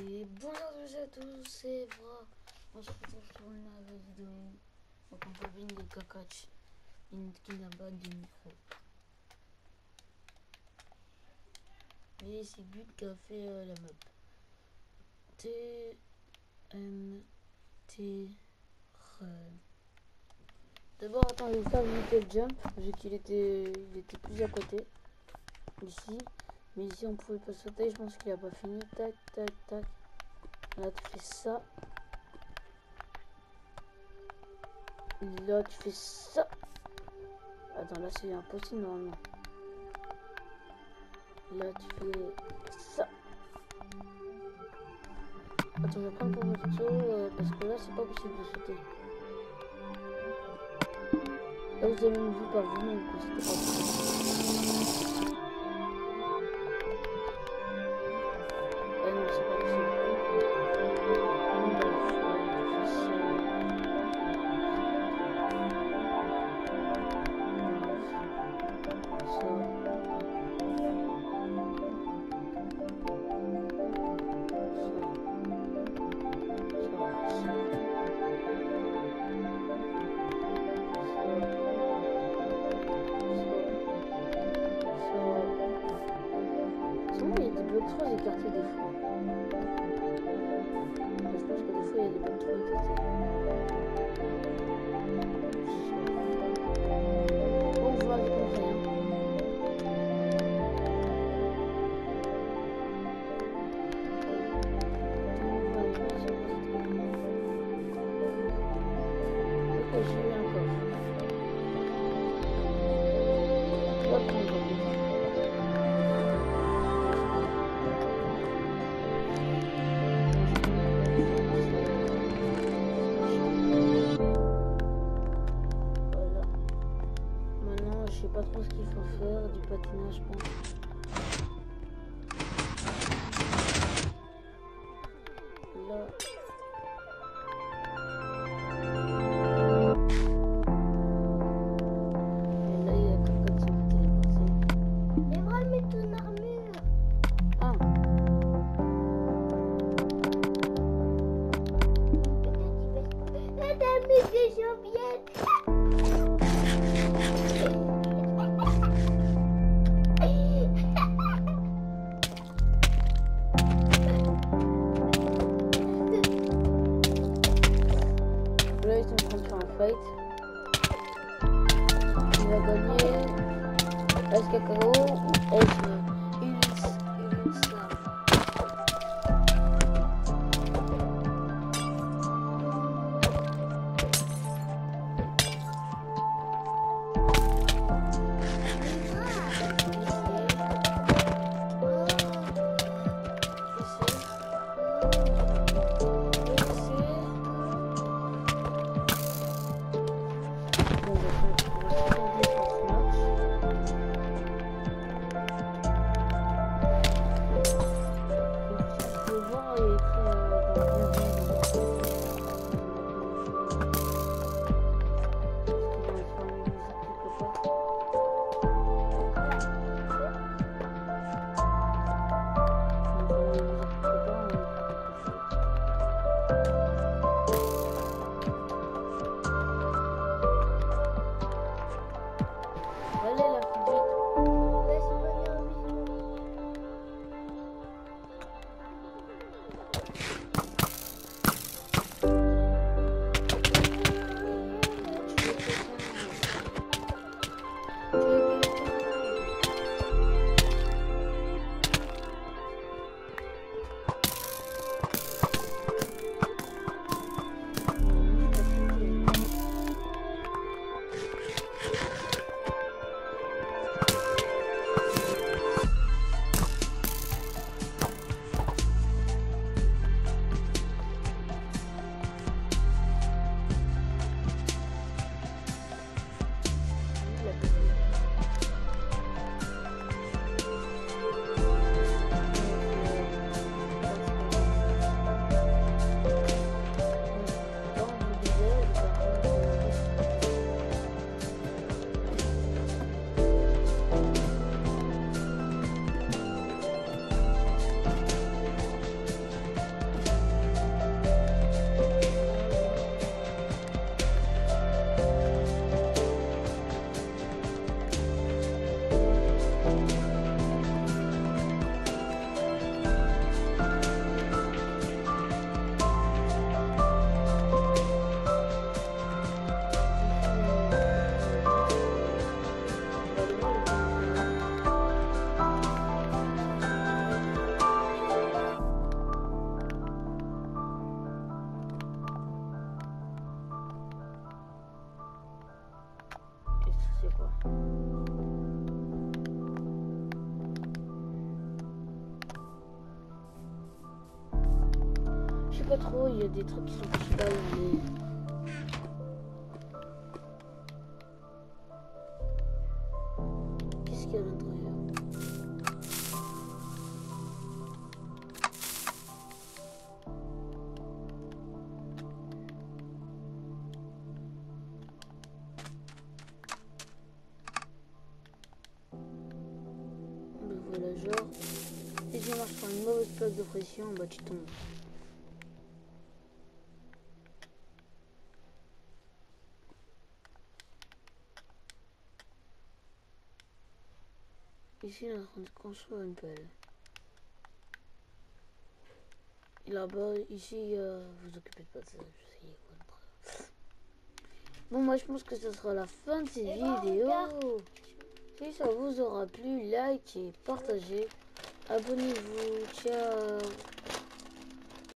Et bonjour à tous c'est Vra. On se retrouve sur une nouvelle vidéo. Donc on va venir de Kakach, qui n'a pas de micro. Et c'est But qui a fait euh, la map. T M T R. D'abord, attends, je vais faire le jump, vu qu'il était, il était plus à côté. Ici. Mais ici, on pouvait pas sauter. Je pense qu'il a pas fini. Tac, tac, tac. Là, tu fais ça. Là, tu fais ça. Attends, là, c'est impossible normalement. Là, tu fais ça. Attends, je vais prendre pour photo euh, parce que là, c'est pas possible de sauter. Là, vous avez une vue par vous-même, c'était pas possible. Des blocs 3 écartés des Je pense que des fois, il y a des blocs 3 écartés. Bon, vous m'avez compris. Hein. Ok, je sais pas trop ce qu'il faut faire. Du patinage, je pense. Fight. Il va gagner. Est-ce cacao ou est-ce pas trop, il y a des trucs qui sont là dans les... Qu'est-ce qu'il y a à l'intérieur Ben voilà, genre, si tu marches sur une mauvaise plaque de pression, bah tu tombes. Ici, on est en train de construire une pelle. Et là-bas, ici, euh, vous occupez pas de ça. je sais. Bon, moi, je pense que ce sera la fin de cette Eh ben, vidéo. Si ça vous aura plu, likez, partagez, abonnez-vous. Ciao